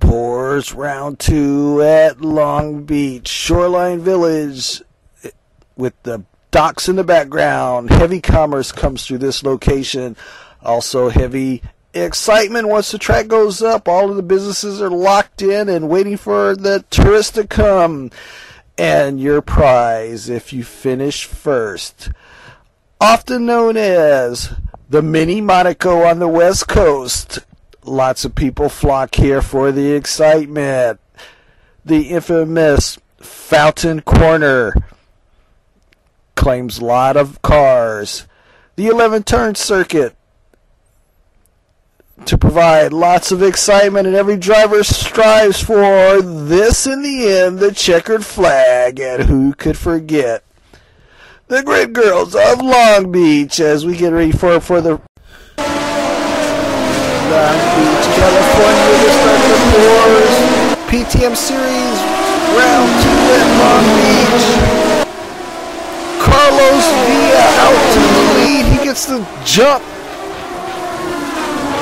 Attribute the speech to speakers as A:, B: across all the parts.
A: PORRS round two at Long Beach, Shoreline Village, with the docks in the background. Heavy commerce comes through this location. Also, heavy excitement once the track goes up. All of the businesses are locked in and waiting for the tourists to come. And your prize, if you finish first, often known as the Mini Monaco on the West Coast. Lots of people flock here for the excitement. The infamous Fountain Corner claims a lot of cars. The 11 turn circuit to provide lots of excitement, and every driver strives for this in the end the checkered flag, and who could forget? The Grid Girls of Long Beach as we get ready for, for the Long Beach, California to start the PORRS PTM Series round two at Long Beach. Carlos Villa out to the lead. He gets the jump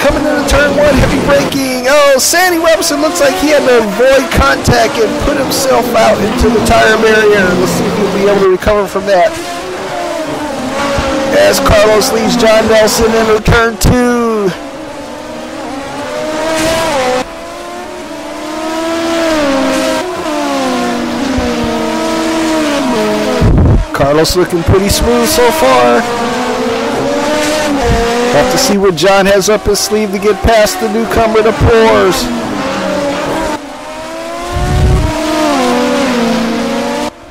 A: coming into turn one, heavy braking. Oh, Sandy Robinson looks like he had to avoid contact and put himself out into the tire barrier. Let's see if he'll be able to recover from that. As Carlos leaves John Nelson into turn two. Carlos looking pretty smooth so far. Have to see what John has up his sleeve to get past the newcomer to PORRS.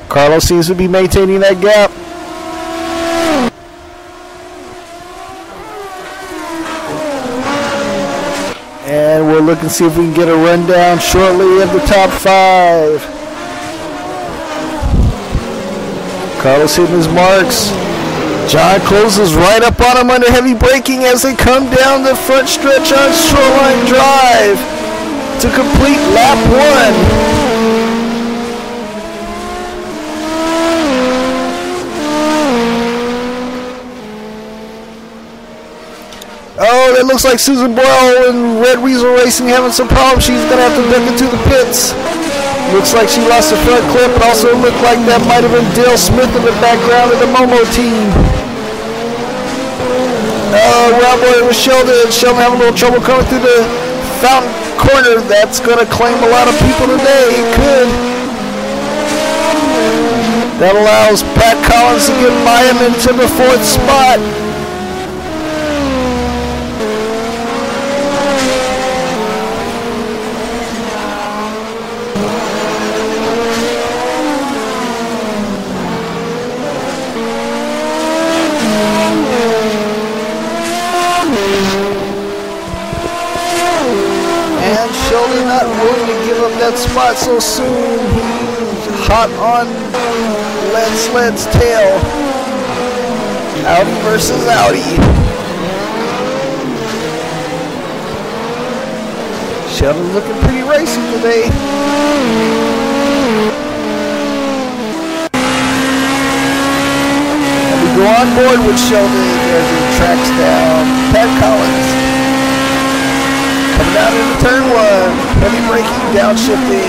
A: Carlos seems to be maintaining that gap. And we'll look and see if we can get a rundown shortly of the top five. Carlos hitting his marks. John closes right up on him under heavy braking as they come down the front stretch on Shoreline Drive to complete lap one. Oh, that looks like Susan Boyle and Red Weasel Racing having some problems. She's going to have to duck into the pits. Looks like she lost the front clip. It also looked like that might have been Dale Smith in the background of the Momo team. Oh, Rob Boy with Sheldon. Sheldon having a little trouble coming through the fountain corner. That's going to claim a lot of people today. It could. That allows Pat Collins to get by him into the fourth spot. And Sheldon not willing to give up that spot so soon. Hot on Lance Sled's tail. Audi versus Audi. Sheldon looking pretty racy today. And we go on board with Sheldon as he tracks down Pat Collins. Coming out into turn one. Heavy braking, downshifting.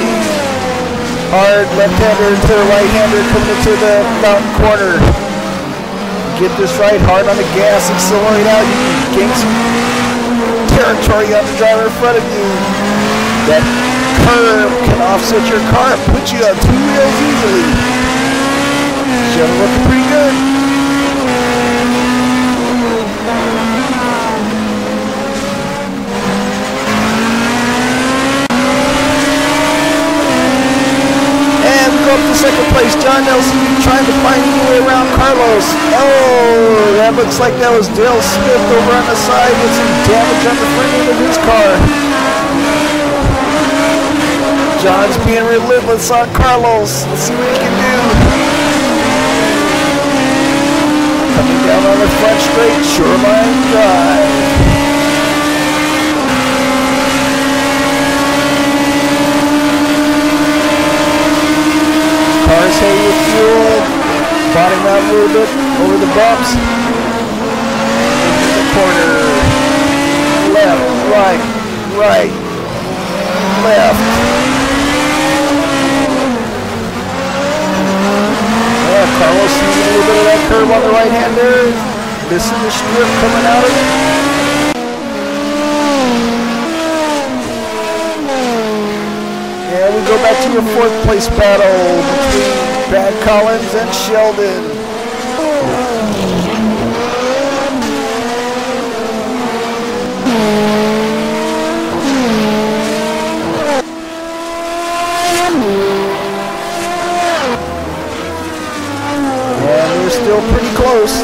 A: Hard left-hander to the right-hander coming into the fountain corner. Get this right, hard on the gas, accelerate out. You gain some territory on the driver in front of you. That curve can offset your car and put you on two wheels easily. Sheldon looking pretty good. Up to second place. John Nelson trying to find his way around Carlos. Oh, that looks like that was Dale Smith over on the side with some damage on the front end of his car. John's being relentless on Carlos. Let's see what he can do. Coming down on the front straight, Shoreline Drive. Cars heavy with fuel. Bottom out a little bit over the bumps. The corner. Left, right, right, left. Yeah, Carlos sees a little bit of that curve on the right hand there. Missing the strip coming out of it. And we go back to your fourth place battle between Brad Collins and Sheldon. And they're still pretty close.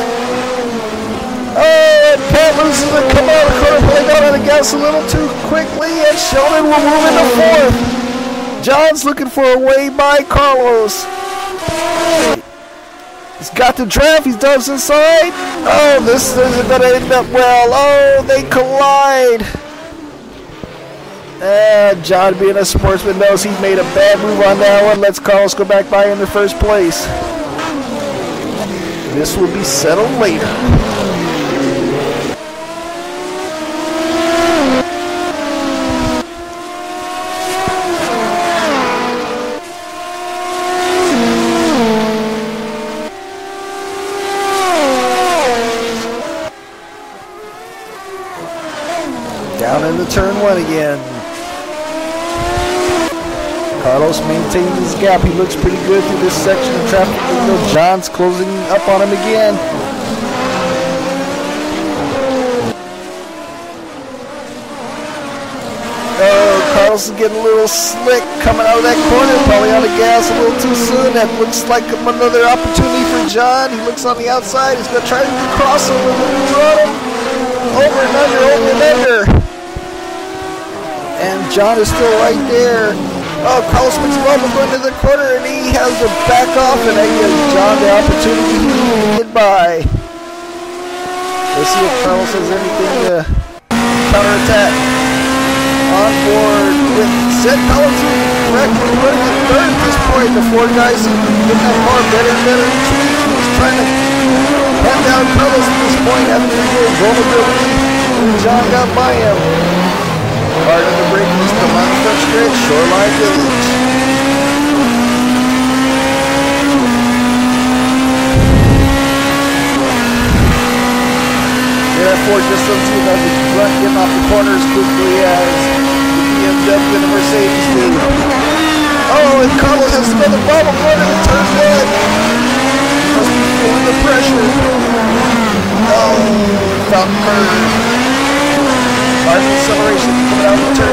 A: Oh, and Pat loses the corner, pulling out on the gas a little too quickly, and Sheldon will move into fourth. John's looking for a way by Carlos. He's got the draft. He does inside. Oh, this isn't going to end up well. Oh, they collide. And John, being a sportsman, knows he made a bad move on that one. Let's Carlos go back by in the first place. This will be settled later. Down again. Carlos maintains his gap. He looks pretty good through this section of traffic. John's closing up on him again. Oh, Carlos is getting a little slick coming out of that corner. Probably out of gas a little too soon. That looks like another opportunity for John. He looks on the outside. He's going to try to cross him with a run him. Over and under, over and under. And John is still right there. Oh, Carlos McLaughlin going to the corner, and he has to back off, and that gives John the opportunity to get by. Let's see if Carlos has anything to counterattack. On board with Seth Collins correct. Running at third at this point. The four guys get that far better and better. He's trying to pen down Carlos at this point, having a little vulnerability. And John got by him. Part of the break is the on the front stretch, Shoreline Village. Ford just doesn't seem like the getting off the corner as quickly as the BMW and the Mercedes do. Oh, and Carlos has another bubble going into turn one. Must be feeling the pressure. Oh, curve. Hard acceleration coming out of turn.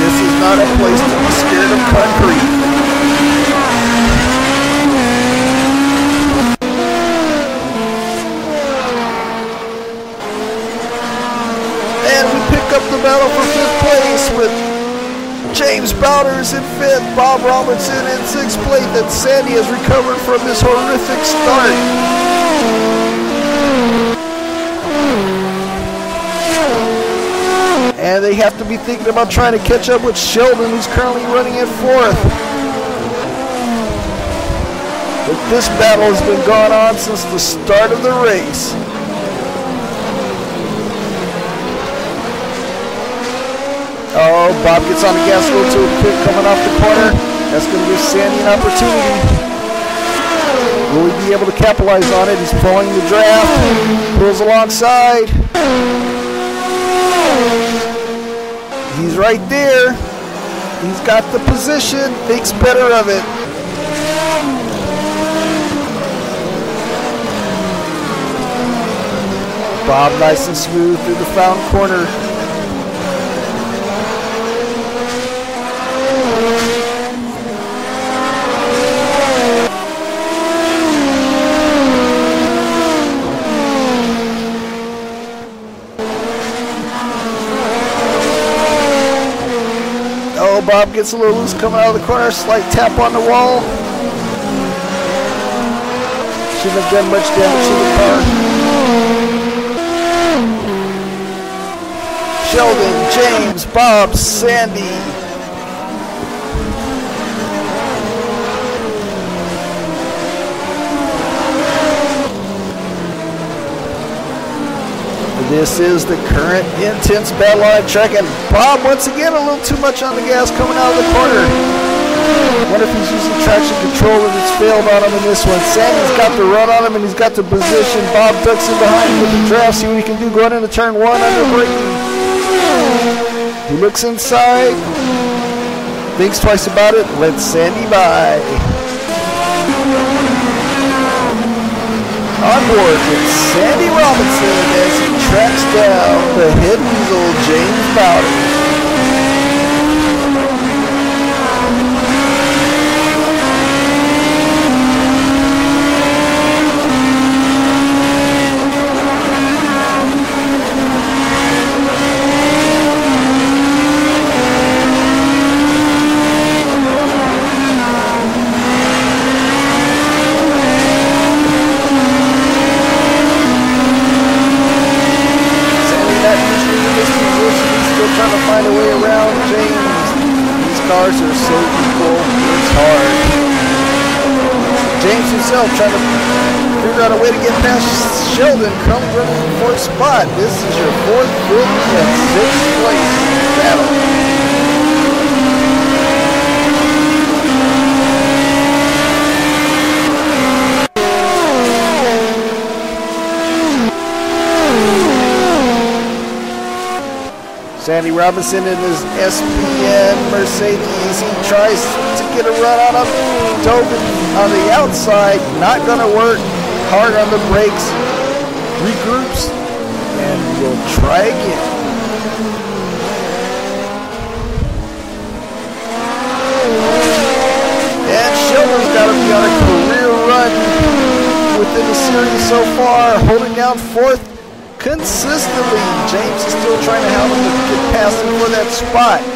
A: This is not a place to be scared of concrete. And we pick up the battle for fifth place with James Bowders in fifth, Bob Robinson in sixth place, and Sandy has recovered from this horrific start. And they have to be thinking about trying to catch up with Sheldon, who's currently running in fourth. But this battle has been going on since the start of the race. Oh, Bob gets on the gas a little too quick coming off the corner. That's going to give Sandy an opportunity. Will he be able to capitalize on it? He's pulling the draft. Pulls alongside. He's right there. He's got the position. Makes better of it. Bob nice and smooth through the found corner. Oh, Bob gets a little loose coming out of the corner. Slight tap on the wall. Shouldn't have done much damage to the car. Sheldon, James, Bob, Sandy. This is the current intense battle on track, and Bob once again a little too much on the gas coming out of the corner. Wonder if he's using traction control and it's failed on him in this one. Sandy's got the run on him and he's got the position. Bob ducks in behind him with the draft. See what he can do going into turn one under braking. He looks inside, thinks twice about it, lets Sandy by. On board with Sandy Robinson tracks down the head weasel James Bowden. Trying to figure out a way to get past Sheldon, currently running in fourth spot. This is your fourth, fifth, and sixth place battle. Sandy Robinson in his SPN Mercedes. He tries get a run on him. Tobin on the outside, not going to work. Hard on the brakes, regroups, and we'll try again. And Sheldon's got to be on a career run within the series so far, holding down fourth consistently. James is still trying to help him get past him for that spot.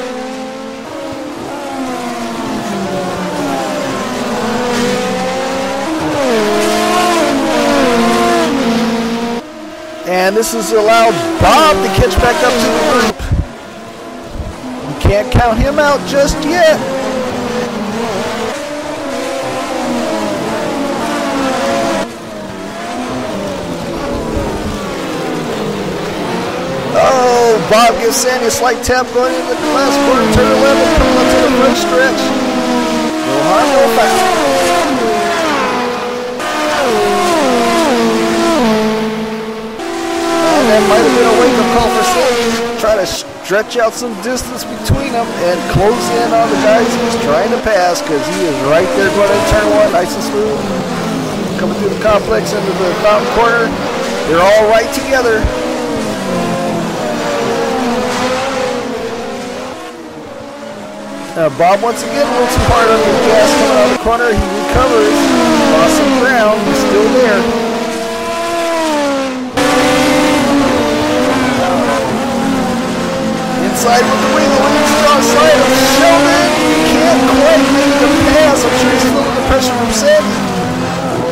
A: And this has allowed Bob to catch back up to the group. You can't count him out just yet. Oh, Bob gives Sandy a slight tap going into the last quarter, turn 11, coming up to the front stretch. No harm, no foul. That might have been a wake-up call for Sage. Try to stretch out some distance between them and close in on the guys he's trying to pass because he is right there going to turn one, nice and smooth. Coming through the complex into the fountain corner. They're all right together. Uh, Bob once again too hard on the gas coming out of the corner. He recovers, lost some ground, he's still there. Inside with the wing, the wing strong side of Sheldon. Can't quite make the pass. I'm sure he's feeling the pressure from Sandy.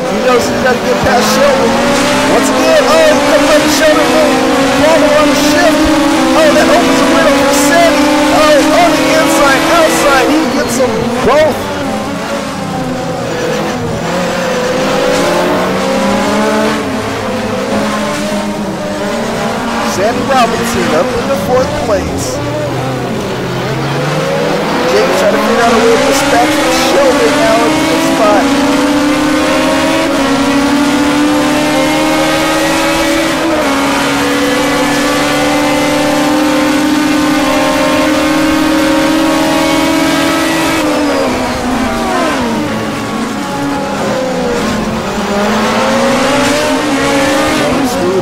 A: He knows he's got to get past Sheldon. Once again, oh, he's going to Sheldon. Bobble on the shift. Oh, that opens a window for Sandy. Oh, on the inside, outside. He gets them both. Sandy Robinson up in the fourth place. James trying to figure out a way to dispatch shoulder now in the spot.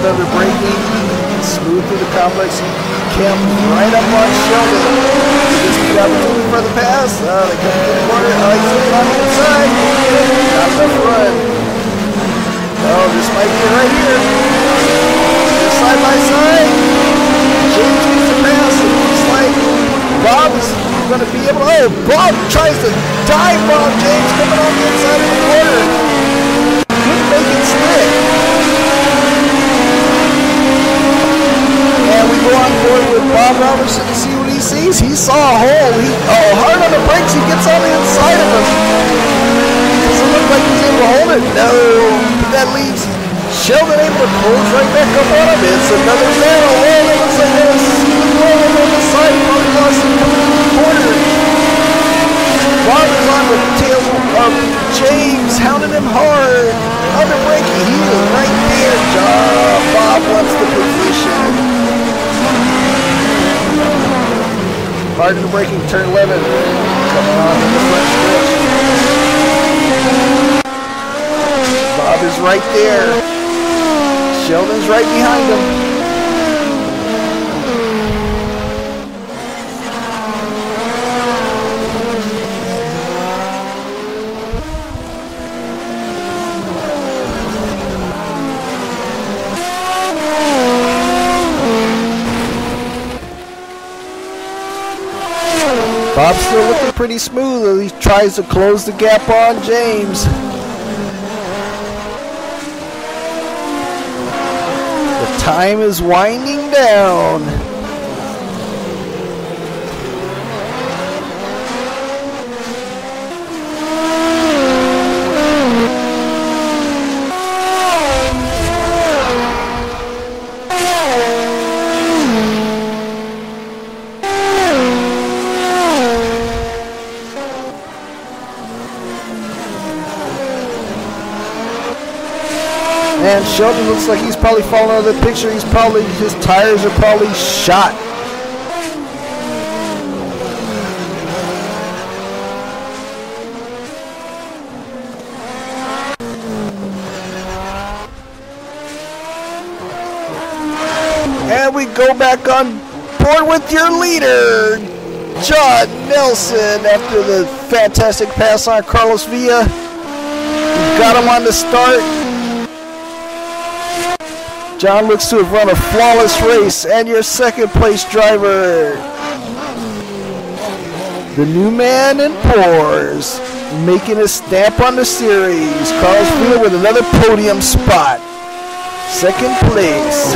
A: under braking smooth through the complex. Kemp right up on Sheldon. Just the opportunity for the pass. Uh, they couldn't get the corner. Uh, he's looking on the inside. Not enough run. Oh, this might be right here. Just side by side. James gets the pass. It looks like Bob is going to be able to. Oh, Bob tries to dive bomb James coming on the inside of the corner. Couldn't make it stick. And we go on board with Bob Robertson to see what he sees. He saw a hole. He, oh, hard on the brakes. He gets on the inside of him. Does it look like he's able to hold it? No. But that leaves Sheldon able to close right back up on him. It's another battle. Oh, it looks like there's roll on the side. Probably lost the corner. Bob on the tail of James, hounding him hard. Under braking, he is right there. John Bob wants the position. Hard in the braking, turn 11. Coming on in the front stretch. Bob is right there. Sheldon's right behind him. Bob's still looking pretty smooth as he tries to close the gap on James. The time is winding down. Sheldon looks like he's probably falling out of the picture. He's probably, his tires are probably shot. And we go back on board with your leader, John Nelson, after the fantastic pass on Carlos Villa. got him on the start. John looks to have run a flawless race, and your second place driver, the new man in Porsche, making a stamp on the series. Carlos Villa with another podium spot, second place.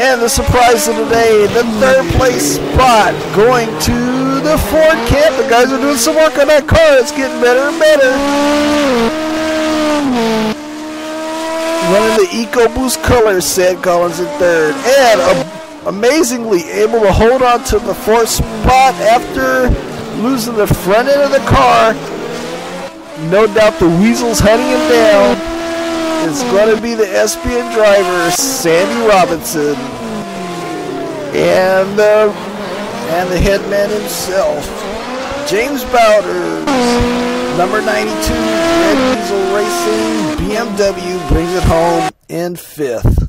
A: And the surprise of the day, the third place spot going to the Ford camp. The guys are doing some work on that car. It's getting better and better running the EcoBoost color said Collins in third. And uh, amazingly able to hold on to the fourth spot after losing the front end of the car. No doubt the Weasel's hunting him down. It's going to be the ESPN driver, Sandy Robinson. And the, and the headman himself, James Bowders. Number 92, Red Weasel Racing BMW brings it home in fifth.